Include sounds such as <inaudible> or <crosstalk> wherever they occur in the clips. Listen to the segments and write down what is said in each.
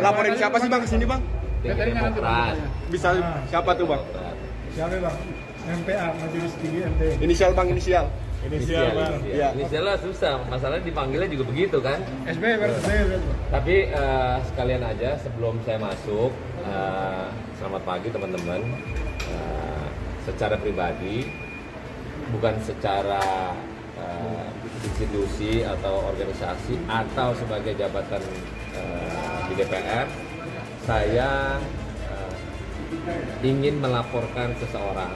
laporin siapa sih bang ke sini bang? Demokrat. Bisa siapa tuh bang? Siapa bang? MPA Majelis Tinggi MT. Inisial bang inisial. Inisial bang. Iya. Inisialnya susah, masalahnya dipanggilnya juga begitu kan. SB versus SB. Tapi eh, sekalian aja sebelum saya masuk, eh, selamat pagi teman-teman. Eh, secara pribadi, bukan secara eh, institusi atau organisasi atau sebagai jabatan eh, di DPR, saya eh, ingin melaporkan seseorang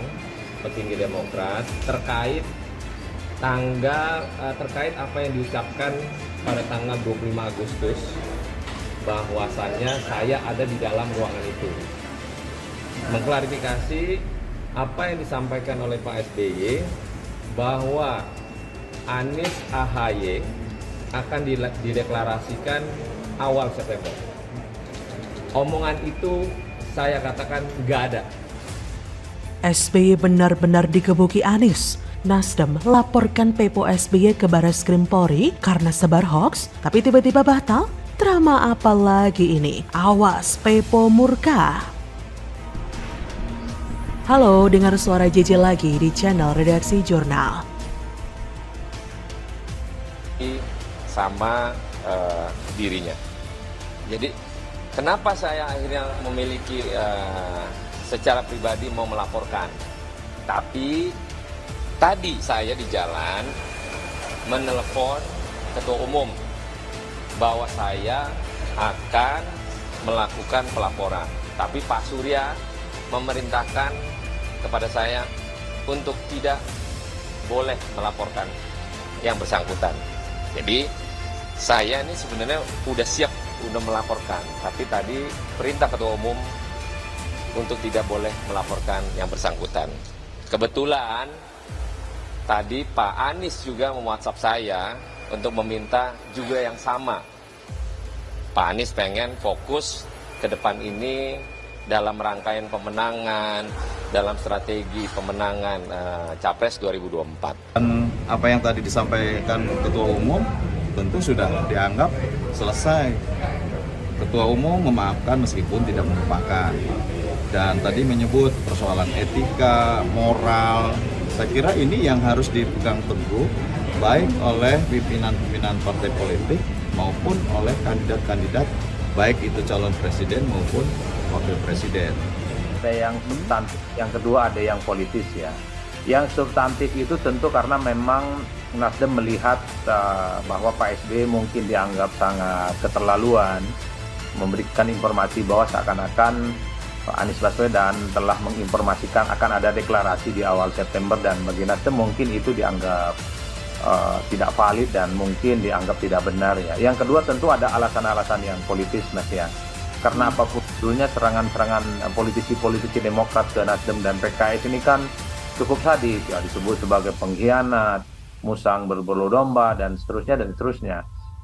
petinggi Demokrat terkait tanggal eh, terkait apa yang diucapkan pada tanggal 25 Agustus bahwasannya saya ada di dalam ruangan itu. Mengklarifikasi apa yang disampaikan oleh Pak SBY bahwa Anies AHY akan dideklarasikan awal September. Omongan itu saya katakan nggak ada. SBY benar-benar dikebuki Anies. Nasdem laporkan Pepo SBY ke Baris Krim Polri karena sebar hoax, tapi tiba-tiba batal? Drama apa lagi ini? Awas, Pepo murka. Halo, dengar suara JJ lagi di channel Redaksi Jurnal. sama eh, dirinya. Jadi kenapa saya akhirnya memiliki eh, secara pribadi mau melaporkan? Tapi tadi saya di jalan menelepon ketua umum bahwa saya akan melakukan pelaporan. Tapi Pak Surya memerintahkan kepada saya untuk tidak boleh melaporkan yang bersangkutan. Jadi saya ini sebenarnya udah siap, udah melaporkan. Tapi tadi perintah ketua umum untuk tidak boleh melaporkan yang bersangkutan. Kebetulan tadi Pak Anies juga mewhatsapp saya untuk meminta juga yang sama. Pak Anies pengen fokus ke depan ini dalam rangkaian pemenangan, dalam strategi pemenangan eh, Capres 2024. Dan apa yang tadi disampaikan Ketua Umum tentu sudah dianggap selesai. Ketua Umum memaafkan meskipun tidak melupakan. Dan tadi menyebut persoalan etika, moral. Saya kira ini yang harus dipegang teguh baik oleh pimpinan-pimpinan partai politik maupun oleh kandidat-kandidat baik itu calon presiden maupun wakil presiden. ada yang yang kedua ada yang politis ya. Yang substantif itu tentu karena memang Nasdem melihat uh, bahwa Pak SBY mungkin dianggap sangat keterlaluan memberikan informasi bahwa seakan-akan Pak Anies Baswedan telah menginformasikan akan ada deklarasi di awal September dan bagi Nasdem mungkin itu dianggap uh, tidak valid dan mungkin dianggap tidak benar ya. Yang kedua tentu ada alasan-alasan yang politis Mas ya karena apa pun judulnya serangan-serangan politisi-politisi Demokrat ke Nasdem dan PKS ini kan cukup sadis ya disebut sebagai pengkhianat, musang berbulu domba dan seterusnya dan seterusnya.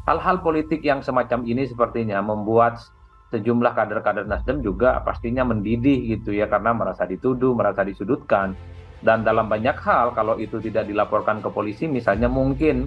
Hal-hal politik yang semacam ini sepertinya membuat sejumlah kader-kader Nasdem juga pastinya mendidih gitu ya karena merasa dituduh, merasa disudutkan. Dan dalam banyak hal kalau itu tidak dilaporkan ke polisi misalnya mungkin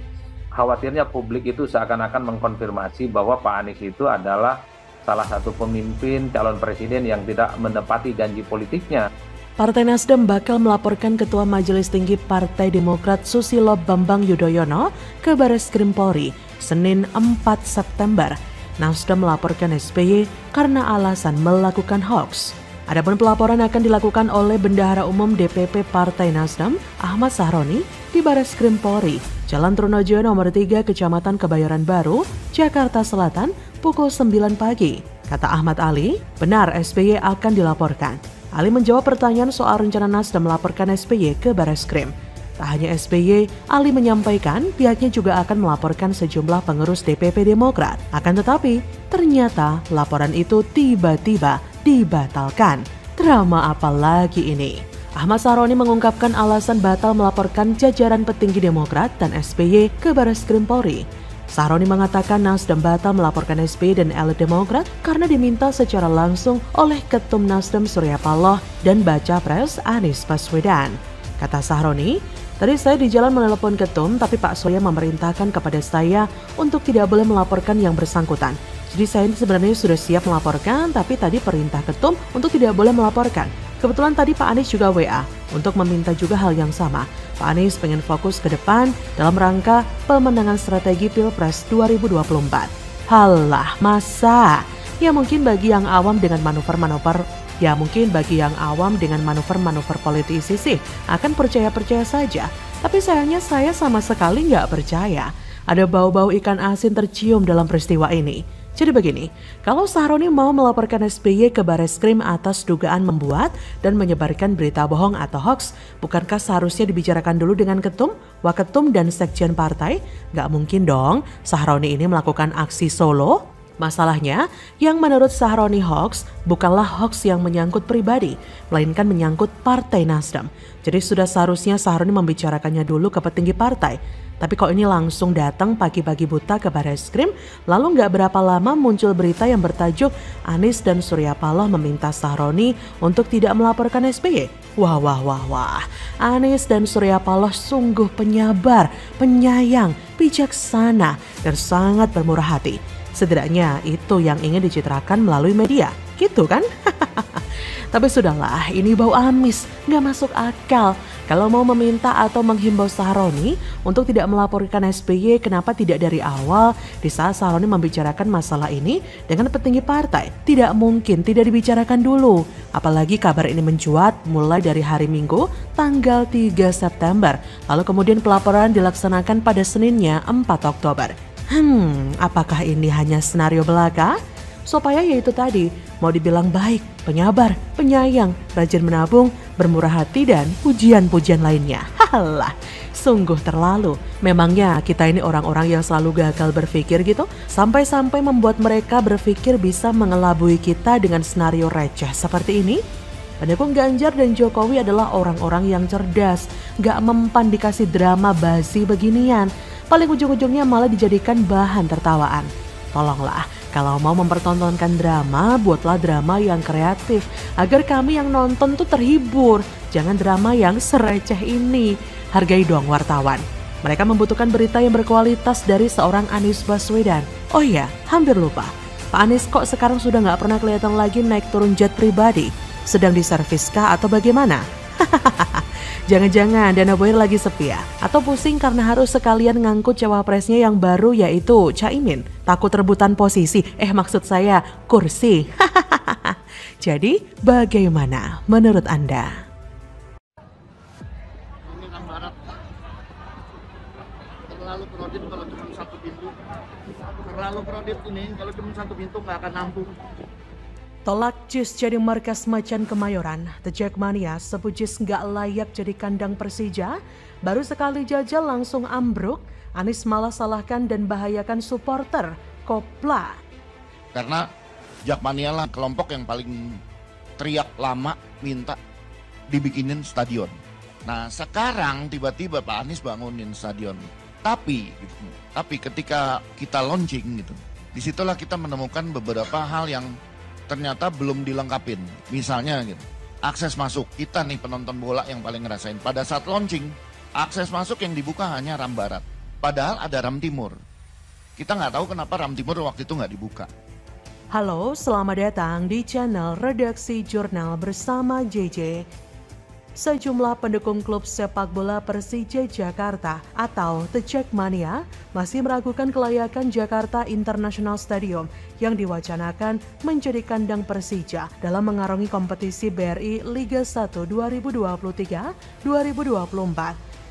khawatirnya publik itu seakan-akan mengkonfirmasi bahwa Pak Anies itu adalah salah satu pemimpin calon presiden yang tidak menepati janji politiknya. Partai Nasdem bakal melaporkan Ketua Majelis Tinggi Partai Demokrat Susilo Bambang Yudhoyono ke Baris Krim Polri Senin 4 September. Nasdem melaporkan SBY karena alasan melakukan hoax. Adapun pelaporan akan dilakukan oleh Bendahara Umum DPP Partai Nasdem, Ahmad Sahroni, di Baris Krim Polri, Jalan Trunojoyo nomor 3, Kecamatan Kebayoran Baru, Jakarta Selatan, pukul 9 pagi. Kata Ahmad Ali, benar SBY akan dilaporkan. Ali menjawab pertanyaan soal rencana Nasdem melaporkan SBY ke Baris Krim. Tak hanya SBY, Ali menyampaikan pihaknya juga akan melaporkan sejumlah pengurus DPP Demokrat. Akan tetapi, ternyata laporan itu tiba-tiba dibatalkan. Drama apa lagi ini? Ahmad Saroni mengungkapkan alasan batal melaporkan jajaran petinggi Demokrat dan SBY ke Baris Krim Polri. Saroni mengatakan Nasdem batal melaporkan SBY dan elit Demokrat karena diminta secara langsung oleh Ketum Nasdem Surya Paloh dan Baca Pres Anies Baswedan. Kata Sahroni, Tadi saya di jalan menelepon ketum, tapi Pak Soya memerintahkan kepada saya untuk tidak boleh melaporkan yang bersangkutan. Jadi saya ini sebenarnya sudah siap melaporkan, tapi tadi perintah ketum untuk tidak boleh melaporkan. Kebetulan tadi Pak Anies juga WA untuk meminta juga hal yang sama. Pak Anies pengen fokus ke depan dalam rangka pemenangan strategi Pilpres 2024. Halah, masa? Ya mungkin bagi yang awam dengan manuver-manuver Ya mungkin bagi yang awam dengan manuver-manuver politisi sih akan percaya-percaya saja. Tapi sayangnya saya sama sekali nggak percaya. Ada bau-bau ikan asin tercium dalam peristiwa ini. Jadi begini, kalau Sahroni mau melaporkan SBY ke Baris Krim atas dugaan membuat dan menyebarkan berita bohong atau hoax, bukankah seharusnya dibicarakan dulu dengan ketum, waketum, dan sekjen partai? Gak mungkin dong Sahroni ini melakukan aksi solo. Masalahnya, yang menurut Sahroni hoax bukanlah hoax yang menyangkut pribadi, melainkan menyangkut Partai Nasdem. Jadi sudah seharusnya Sahroni membicarakannya dulu ke petinggi partai. Tapi kok ini langsung datang pagi-pagi buta ke Baris Krim, lalu nggak berapa lama muncul berita yang bertajuk Anies dan Surya Paloh meminta Sahroni untuk tidak melaporkan SBY. Wah, wah, wah, wah. Anies dan Surya Paloh sungguh penyabar, penyayang, bijaksana, dan sangat bermurah hati. Setidaknya itu yang ingin dicitrakan melalui media, gitu kan? <laughs> Tapi sudahlah, ini bau amis, nggak masuk akal. Kalau mau meminta atau menghimbau Sahroni untuk tidak melaporkan SBY, kenapa tidak dari awal di saat Sahroni membicarakan masalah ini dengan petinggi partai? Tidak mungkin tidak dibicarakan dulu. Apalagi kabar ini mencuat mulai dari hari Minggu tanggal 3 September. Lalu kemudian pelaporan dilaksanakan pada Seninnya 4 Oktober. Hmm, apakah ini hanya senario belaka? Supaya yaitu tadi, mau dibilang baik, penyabar, penyayang, rajin menabung, bermurah hati, dan pujian-pujian lainnya. Halah, sungguh terlalu. Memangnya kita ini orang-orang yang selalu gagal berpikir gitu? Sampai-sampai membuat mereka berpikir bisa mengelabui kita dengan senario receh seperti ini? Pendukung Ganjar dan Jokowi adalah orang-orang yang cerdas, gak mempan dikasih drama basi beginian paling ujung-ujungnya malah dijadikan bahan tertawaan. Tolonglah, kalau mau mempertontonkan drama, buatlah drama yang kreatif agar kami yang nonton tuh terhibur. Jangan drama yang sereceh ini. Hargai dong wartawan. Mereka membutuhkan berita yang berkualitas dari seorang Anies Baswedan. Oh iya, hampir lupa. Pak Anies kok sekarang sudah nggak pernah kelihatan lagi naik turun jet pribadi? Sedang diserviskah atau bagaimana? Hahaha. <laughs> Jangan-jangan Dana Boy lagi sepi ya? Atau pusing karena harus sekalian ngangkut cawapresnya yang baru yaitu Caimin? Takut rebutan posisi? Eh maksud saya kursi. <laughs> Jadi bagaimana menurut Anda? terlalu kredit kalau cuma satu pintu terlalu kredit ini kalau cuma satu pintu nggak akan nampung Tolak JIS jadi markas macan kemayoran, The Jackmania sebut JIS nggak layak jadi kandang Persija, baru sekali jajal langsung ambruk, Anies malah salahkan dan bahayakan supporter, kopla. karena Jakmania lah kelompok yang paling teriak lama minta dibikinin stadion. Nah sekarang tiba-tiba Pak Anies bangunin stadion. Tapi, gitu, tapi ketika kita launching gitu, di situlah kita menemukan beberapa hal yang ternyata belum dilengkapin. Misalnya gitu, akses masuk. Kita nih penonton bola yang paling ngerasain. Pada saat launching, akses masuk yang dibuka hanya ram barat. Padahal ada ram timur. Kita nggak tahu kenapa ram timur waktu itu nggak dibuka. Halo, selamat datang di channel Redaksi Jurnal bersama JJ. Sejumlah pendukung klub sepak bola Persija Jakarta atau The Jackmania masih meragukan kelayakan Jakarta International Stadium yang diwacanakan menjadi kandang Persija dalam mengarungi kompetisi BRI Liga 1 2023-2024.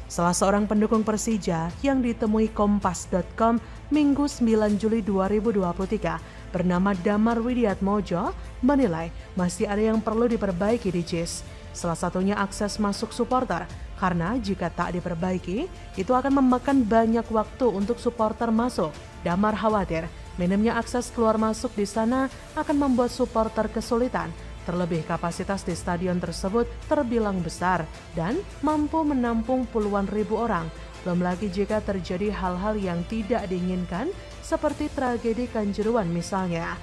Salah seorang pendukung Persija yang ditemui kompas.com Minggu 9 Juli 2023 bernama Damar Widiatmojo menilai masih ada yang perlu diperbaiki di JIS. Salah satunya akses masuk supporter, karena jika tak diperbaiki, itu akan memakan banyak waktu untuk supporter masuk. Damar khawatir, minimnya akses keluar masuk di sana akan membuat supporter kesulitan. Terlebih kapasitas di stadion tersebut terbilang besar dan mampu menampung puluhan ribu orang. Belum lagi jika terjadi hal-hal yang tidak diinginkan seperti tragedi Kanjuruan misalnya.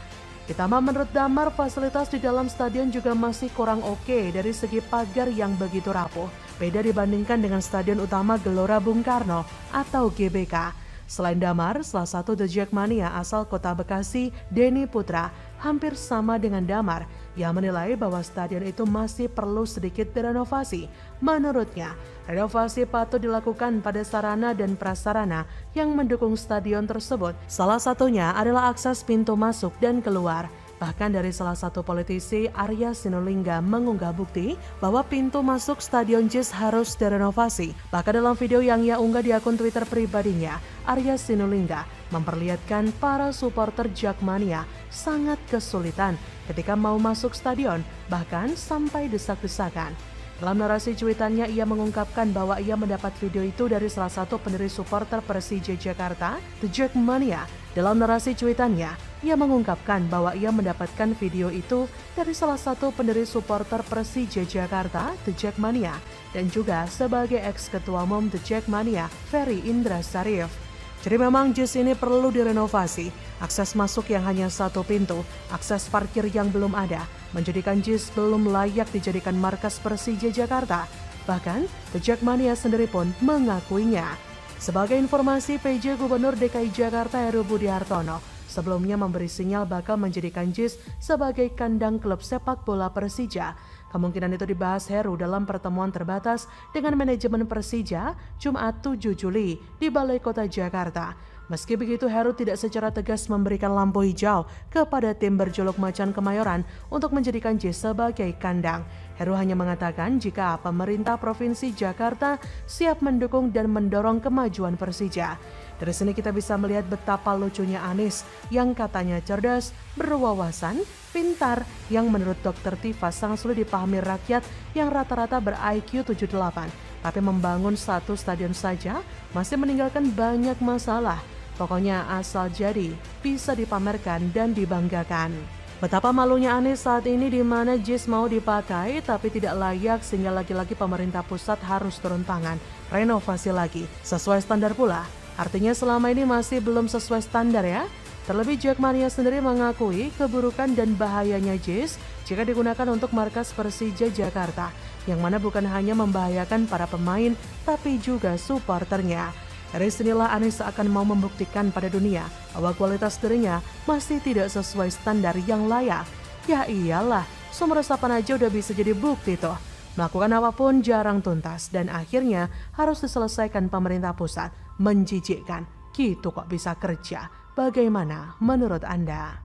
Ditambah menurut Damar, fasilitas di dalam stadion juga masih kurang oke dari segi pagar yang begitu rapuh. Beda dibandingkan dengan stadion utama Gelora Bung Karno atau GBK. Selain Damar, salah satu The Jackmania asal kota Bekasi, Denny Putra, hampir sama dengan Damar. Ia menilai bahwa stadion itu masih perlu sedikit direnovasi. Menurutnya, renovasi patut dilakukan pada sarana dan prasarana yang mendukung stadion tersebut. Salah satunya adalah akses pintu masuk dan keluar. Bahkan dari salah satu politisi, Arya Sinulinga mengunggah bukti bahwa pintu masuk Stadion Jis harus direnovasi. Bahkan dalam video yang ia unggah di akun Twitter pribadinya, Arya Sinulinga memperlihatkan para supporter Jakmania sangat kesulitan ketika mau masuk stadion, bahkan sampai desak-desakan. Dalam narasi cuitannya, ia mengungkapkan bahwa ia mendapat video itu dari salah satu pendiri supporter Persija Jakarta, The Jackmania. Dalam narasi cuitannya, ia mengungkapkan bahwa ia mendapatkan video itu dari salah satu pendiri supporter Persija Jakarta, The Jackmania, dan juga sebagai ex-ketua umum The Jackmania, Ferry Indra Sarif. Jadi memang JIS ini perlu direnovasi. Akses masuk yang hanya satu pintu, akses parkir yang belum ada, menjadikan JIS belum layak dijadikan markas Persija Jakarta. Bahkan, The Jackmania sendiri pun mengakuinya. Sebagai informasi, PJ Gubernur DKI Jakarta Heru Budi Hartono sebelumnya memberi sinyal bakal menjadikan JIS sebagai kandang klub sepak bola Persija. Kemungkinan itu dibahas Heru dalam pertemuan terbatas dengan manajemen Persija Jumat 7 Juli di Balai Kota Jakarta. Meski begitu, Heru tidak secara tegas memberikan lampu hijau kepada tim berjuluk Macan Kemayoran untuk menjadikan J sebagai kandang. Heru hanya mengatakan jika pemerintah Provinsi Jakarta siap mendukung dan mendorong kemajuan Persija. Dari sini kita bisa melihat betapa lucunya Anies yang katanya cerdas, berwawasan, pintar, yang menurut Dr. Tifa sangat sulit dipahami rakyat yang rata-rata ber-IQ 78. Tapi membangun satu stadion saja masih meninggalkan banyak masalah. Pokoknya asal jadi, bisa dipamerkan dan dibanggakan. Betapa malunya Anies saat ini di mana JIS mau dipakai tapi tidak layak sehingga lagi-lagi pemerintah pusat harus turun tangan, renovasi lagi, sesuai standar pula. Artinya selama ini masih belum sesuai standar ya. Terlebih Jackmania sendiri mengakui keburukan dan bahayanya JIS jika digunakan untuk markas Persija Jakarta, yang mana bukan hanya membahayakan para pemain, tapi juga supporternya. Dari sinilah Anies akan mau membuktikan pada dunia bahwa kualitas dirinya masih tidak sesuai standar yang layak. Ya iyalah, sumber resapan aja udah bisa jadi bukti tuh. Melakukan apa pun jarang tuntas dan akhirnya harus diselesaikan pemerintah pusat menjijikkan. Gitu kok bisa kerja. Bagaimana menurut Anda?